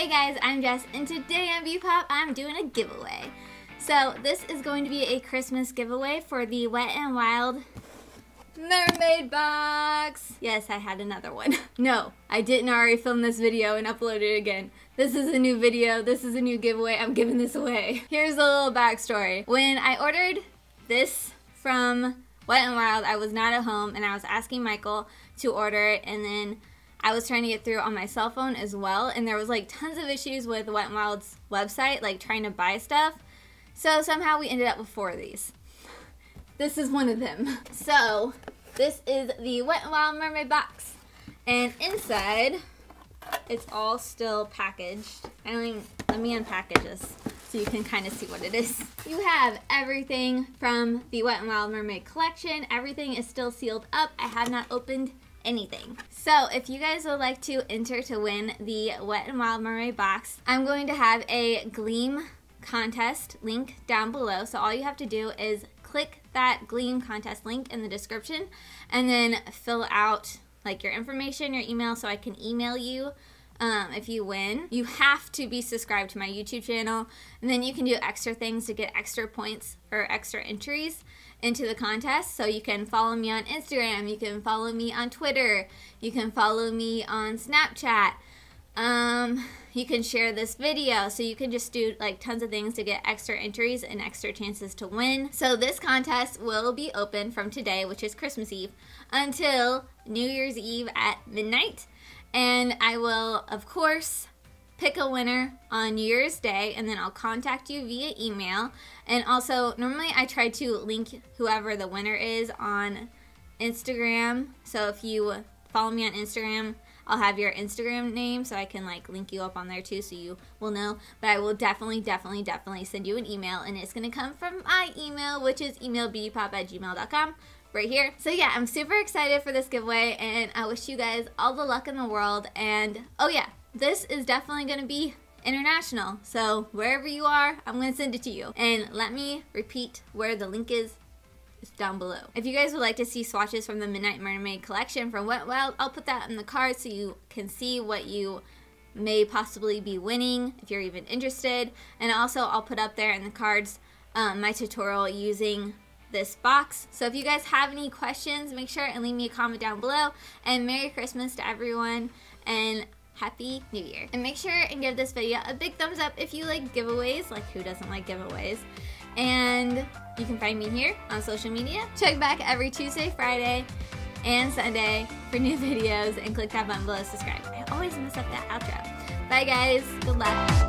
Hey guys, I'm Jess, and today on Bpop, I'm doing a giveaway. So this is going to be a Christmas giveaway for the Wet n Wild mermaid box. Yes, I had another one. no, I didn't already film this video and upload it again. This is a new video. This is a new giveaway. I'm giving this away. Here's a little backstory. When I ordered this from Wet n Wild, I was not at home and I was asking Michael to order it and then I was trying to get through on my cell phone as well and there was like tons of issues with Wet n Wild's website, like trying to buy stuff. So somehow we ended up with four of these. This is one of them. So this is the Wet n Wild Mermaid box. And inside, it's all still packaged. I don't even, let me unpackage this so you can kind of see what it is. You have everything from the Wet n Wild Mermaid collection. Everything is still sealed up. I have not opened anything. So if you guys would like to enter to win the Wet n Wild Mermaid box, I'm going to have a Gleam contest link down below. So all you have to do is click that Gleam contest link in the description and then fill out like your information, your email, so I can email you um, if you win. You have to be subscribed to my YouTube channel, and then you can do extra things to get extra points or extra entries into the contest. So you can follow me on Instagram, you can follow me on Twitter, you can follow me on Snapchat. Um, you can share this video so you can just do like tons of things to get extra entries and extra chances to win. So this contest will be open from today, which is Christmas Eve, until New Year's Eve at midnight. And I will, of course, pick a winner on New Year's Day and then I'll contact you via email. And also, normally I try to link whoever the winner is on Instagram. So if you follow me on Instagram, I'll have your Instagram name so I can like link you up on there too so you will know. But I will definitely, definitely, definitely send you an email and it's going to come from my email, which is emailbpop at gmail.com right here. So yeah, I'm super excited for this giveaway and I wish you guys all the luck in the world. And oh yeah, this is definitely going to be international. So wherever you are, I'm going to send it to you. And let me repeat where the link is is down below. If you guys would like to see swatches from the Midnight Mermaid collection from Wet Wild, I'll put that in the card so you can see what you may possibly be winning if you're even interested. And also I'll put up there in the cards um, my tutorial using this box. So if you guys have any questions, make sure and leave me a comment down below. And Merry Christmas to everyone. And Happy New Year. And make sure and give this video a big thumbs up if you like giveaways. Like who doesn't like giveaways? And you can find me here on social media. Check back every Tuesday, Friday, and Sunday for new videos and click that button below subscribe. I always mess up that outro. Bye guys. Good luck.